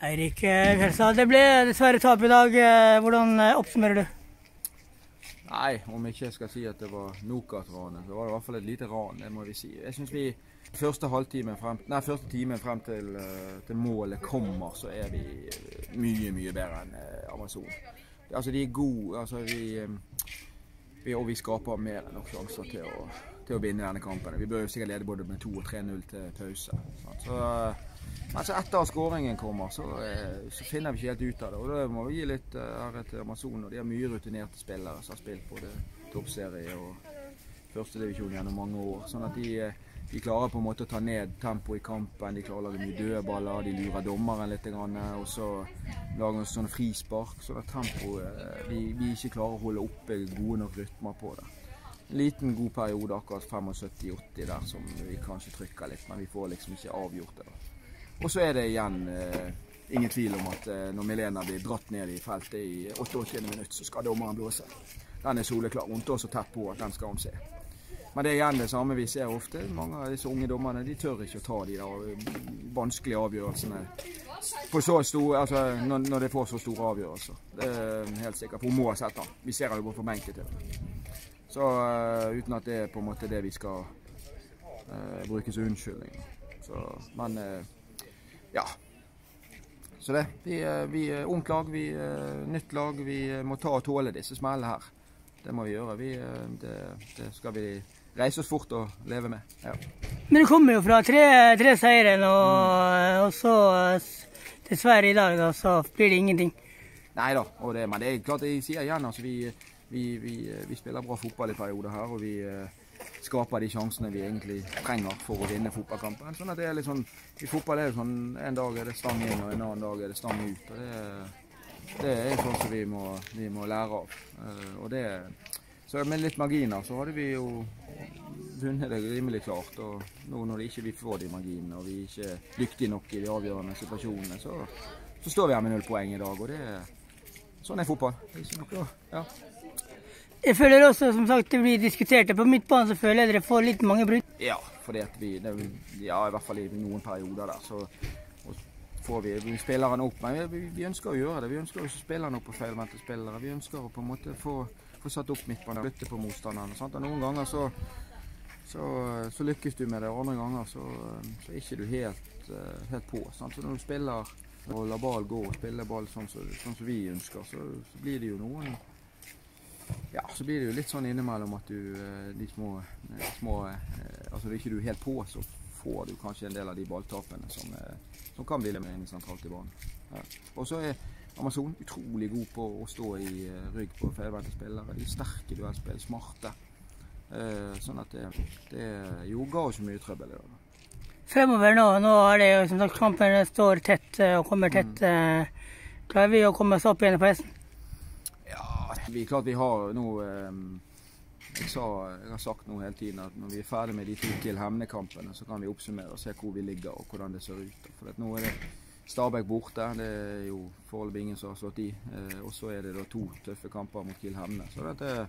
Eirik Fjelstad, det ble dessverre tap i dag. Eh, hvordan eh, oppsummerer du? Nei, om jeg ikke skal si at det var Nokat-ranet, så var det i hvert fall et lite ran. det må vi si. Jeg synes vi første frem, nei, første time frem til, eh, til, målet kommer, så er vi mye, mye bedre enn Amazon. Altså, de er gode. Altså, vi, vi, og vi skaper mer enn nok sjanser til å, til å vinne denne kampen. Vi bør jo sikkert lede både med 2 og 3-0 til pause. Sant? Så men så etter at skåringen kommer, så, eh, så, finner vi ikke helt ut av det. Og da må vi gi litt ære til Amazon. og De har mye rutinerte spillere som har spilt både toppserie og førstedivisjon gjennom mange år. Sånn at de, eh, de, klarer på en måte å ta ned tempoet i kampen. De klarer å lage mye dødballer, de lurer dommeren litt. Og så lager de sånne frispark. Sånn at tempoet vi, vi, ikke klarer å holde oppe gode nok rytmer på det. En liten god periode, akkurat 75-80 der, som vi kanskje trykker litt. Men vi får liksom ikke avgjort det. da. Og så er det igjen eh, ingen tvil om at eh, når Milena blir dratt ned i feltet i 88. minutt, så skal dommeren blåse. Den er soleklar. Hun står så tett på at den skal hun se. Men det er igjen det samme vi ser ofte. Mange av disse unge dommerne de tør ikke å ta de der eh, vanskelige avgjørelsene store, altså, når, når det får så store avgjørelser. Det er helt sikkert. Hun må ha sett den. Vi ser jo gå for benken til. Så uh, uten at det er på en måte det vi skal uh, bruke som unnskyldning. Så, men uh, ja. Så det. Vi, eh, vi er ungt lag, vi er nytt lag. Vi eh, må ta og tåle disse smellene her. Det må vi gjøre. Vi, eh, det, det, skal vi reise oss fort og leve med. Ja. Men du kommer jo fra tre, tre seire nå, mm. og så dessverre i dag da, så blir det ingenting. Nei da, men det er klart jeg sier igjen. altså vi, vi, vi, vi spiller bra fotball i perioder her. og vi skaper de sjansene vi egentlig trenger for å vinne fotballkampen. Sånn at det er litt sånn, I fotball er det sånn en dag er det stang inn, og en annen dag er det stang ut. og Det, det er sånn som vi må, vi må lære av. Eh, og det, så Med litt marginer så hadde vi jo vunnet det rimelig klart. og nå Når ikke vi får de marginene og vi ikke er dyktige nok i de avgjørende situasjonene, så, så står vi her med null poeng i dag. og det Sånn er fotball. Det er ikke noe, ja. Jeg føler også som sagt det blir diskutert. På midtbanen så føler jeg dere får litt mange brudd. Ja, fordi at vi det, Ja, i hvert fall i noen perioder der. Så får vi, vi spillerne opp. Men vi, vi, ønsker å gjøre det. Vi ønsker å spille opp på feilvendte spillere. Vi ønsker å på en måte få, få satt opp midtbanen, og flytte på motstanderne. Sant? Og noen ganger så, så, så, lykkes du med det, og andre ganger så, så er ikke du helt, eh, helt på. Sant? Så når du spiller og lar ball gå og spiller ball sånn som så, så vi ønsker, så, så blir det jo noen ja, så blir det jo litt sånn innimellom at du eh, de små, eh, små eh, Altså er ikke du helt på, så får du kanskje en del av de balltapene som, som kan bli med inn sentralt i banen. Ja. Og så er Amazon utrolig god på å stå i rygg på feilvendte spillere. De er sterke duellspill, smarte. sånn at det, det jo ga oss mye trøbbel i dag. Fremover nå, nå er det jo som sagt kampen står tett og kommer tett. Mm. Klarer vi å komme oss opp igjen på hesten? Vi, klart vi har nå ehm, jeg, sa, jeg, har sagt nå hele tiden at når vi er ferdig med de to til Hemne-kampene, så kan vi oppsummere og se hvor vi ligger og hvordan det ser ut. For nå er det Stabæk borte. Det er jo foreløpig ingen som har slått i. Eh, og så er det da to tøffe kamper mot Kiel Hemne. Så dette,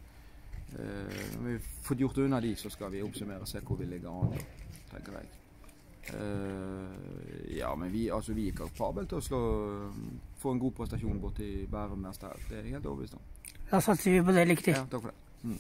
eh, når vi har fått gjort unna de, så skal vi oppsummere og se hvor vi ligger an, tenker jeg. Ja, men vi, altså, vi er kapable til å slå, få en god prestasjon borti Bærum neste helg. Det er jeg helt overbevist om. Da satser vi på det. Lykke til. Ja, takk for det. Mm.